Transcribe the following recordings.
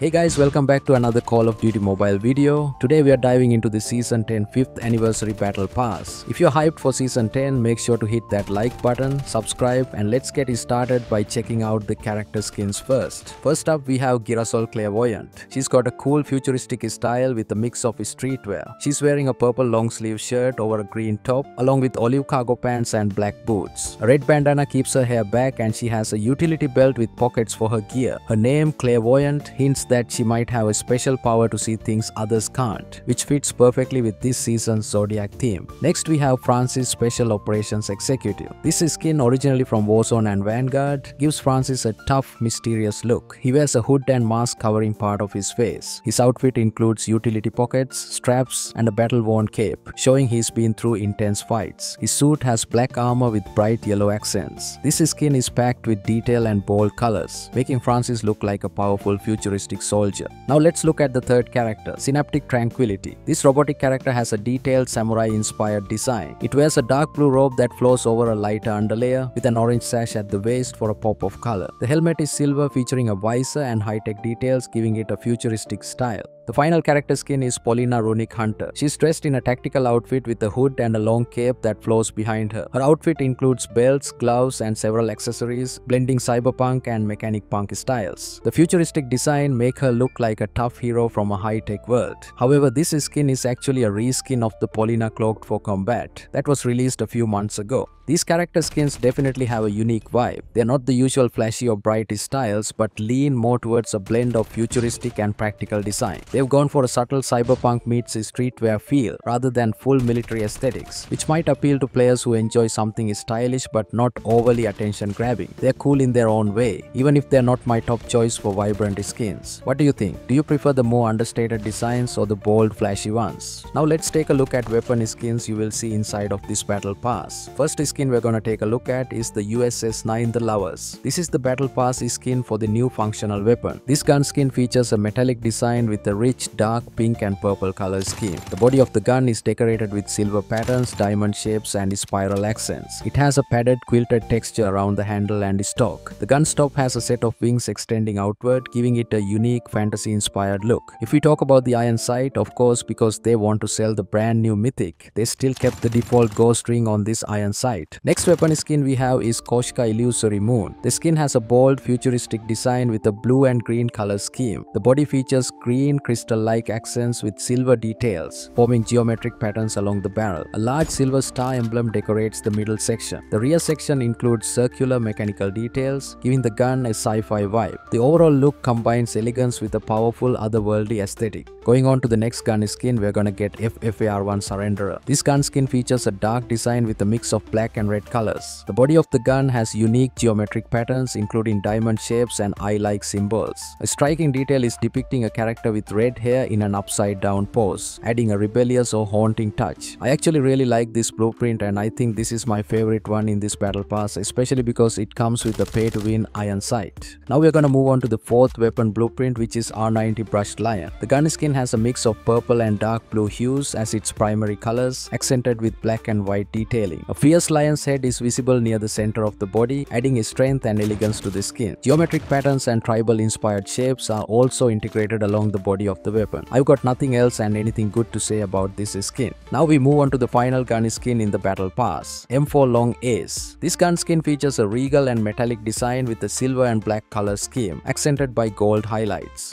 Hey guys, welcome back to another Call of Duty mobile video. Today we are diving into the Season 10 5th Anniversary Battle Pass. If you're hyped for Season 10, make sure to hit that like button, subscribe and let's get started by checking out the character skins first. First up we have Girasol Clairvoyant. She's got a cool futuristic style with a mix of streetwear. She's wearing a purple long sleeve shirt over a green top along with olive cargo pants and black boots. A red bandana keeps her hair back and she has a utility belt with pockets for her gear. Her name Clairvoyant hints that she might have a special power to see things others can't, which fits perfectly with this season's Zodiac theme. Next we have Francis Special Operations Executive. This skin originally from Warzone and Vanguard gives Francis a tough, mysterious look. He wears a hood and mask covering part of his face. His outfit includes utility pockets, straps and a battle-worn cape, showing he's been through intense fights. His suit has black armor with bright yellow accents. This skin is packed with detail and bold colors, making Francis look like a powerful futuristic soldier. Now let's look at the third character, Synaptic Tranquility. This robotic character has a detailed samurai-inspired design. It wears a dark blue robe that flows over a lighter underlayer with an orange sash at the waist for a pop of color. The helmet is silver featuring a visor and high-tech details giving it a futuristic style. The final character skin is Paulina Runic Hunter. She's dressed in a tactical outfit with a hood and a long cape that flows behind her. Her outfit includes belts, gloves, and several accessories, blending cyberpunk and mechanic punk styles. The futuristic design make her look like a tough hero from a high-tech world. However, this skin is actually a reskin of the Paulina cloaked for combat that was released a few months ago. These character skins definitely have a unique vibe. They're not the usual flashy or bright styles, but lean more towards a blend of futuristic and practical design. They've gone for a subtle cyberpunk meets streetwear feel rather than full military aesthetics, which might appeal to players who enjoy something stylish but not overly attention grabbing. They're cool in their own way, even if they're not my top choice for vibrant skins. What do you think? Do you prefer the more understated designs or the bold flashy ones? Now let's take a look at weapon skins you will see inside of this battle pass. First skin we're gonna take a look at is the USS-9 The Lovers. This is the battle pass skin for the new functional weapon. This gun skin features a metallic design with a rich dark pink and purple color scheme. The body of the gun is decorated with silver patterns, diamond shapes and spiral accents. It has a padded quilted texture around the handle and stock. The gun stop has a set of wings extending outward, giving it a unique fantasy-inspired look. If we talk about the iron sight, of course, because they want to sell the brand new Mythic, they still kept the default ghost ring on this iron sight. Next weapon skin we have is Koshka Illusory Moon. The skin has a bold, futuristic design with a blue and green color scheme. The body features green, crystal-like accents with silver details, forming geometric patterns along the barrel. A large silver star emblem decorates the middle section. The rear section includes circular mechanical details, giving the gun a sci-fi vibe. The overall look combines elegance with a powerful otherworldly aesthetic. Going on to the next gun skin, we're gonna get FFAR-1 Surrenderer. This gun skin features a dark design with a mix of black and red colors. The body of the gun has unique geometric patterns including diamond shapes and eye-like symbols. A striking detail is depicting a character with red hair in an upside down pose, adding a rebellious or haunting touch. I actually really like this blueprint and I think this is my favorite one in this battle pass especially because it comes with a pay to win iron sight. Now we're gonna move on to the fourth weapon blueprint which is R90 Brushed Lion. The gun skin has a mix of purple and dark blue hues as its primary colors, accented with black and white detailing. A fierce lion's head is visible near the center of the body, adding a strength and elegance to the skin. Geometric patterns and tribal inspired shapes are also integrated along the body of the weapon. I've got nothing else and anything good to say about this skin. Now we move on to the final gun skin in the battle pass, M4 Long Ace. This gun skin features a regal and metallic design with a silver and black color scheme, accented by gold highlights.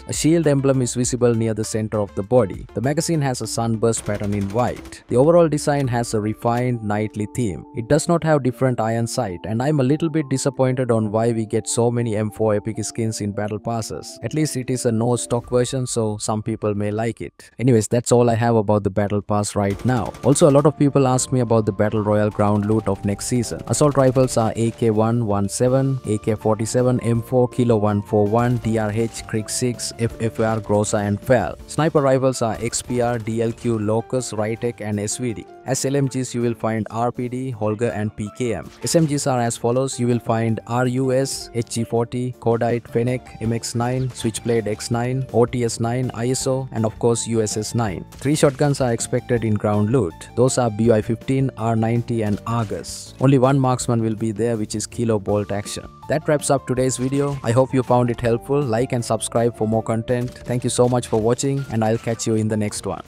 A shield emblem is visible near the center of the body. The magazine has a sunburst pattern in white. The overall design has a refined knightly theme. It does not have different iron sight and I'm a little bit disappointed on why we get so many M4 epic skins in battle passes. At least it is a no stock version so some people may like it. Anyways, that's all I have about the battle pass right now. Also, a lot of people ask me about the battle royale ground loot of next season. Assault rifles are AK-117, AK-47, M4, Kilo 141, DRH, Krig 6, FFAR, Groza and FAL. Sniper rifles are XPR, DLQ, Locus, Rytec and SVD. As LMGs you will find RPD, Holger and PKM. SMGs are as follows, you will find RUS, HG40, Cordite, Fennec, MX9, Switchblade X9, OTS9, ISO, and of course USS 9. Three shotguns are expected in ground loot. Those are BY 15, R90, and Argus. Only one marksman will be there, which is Kilo Bolt Action. That wraps up today's video. I hope you found it helpful. Like and subscribe for more content. Thank you so much for watching, and I'll catch you in the next one.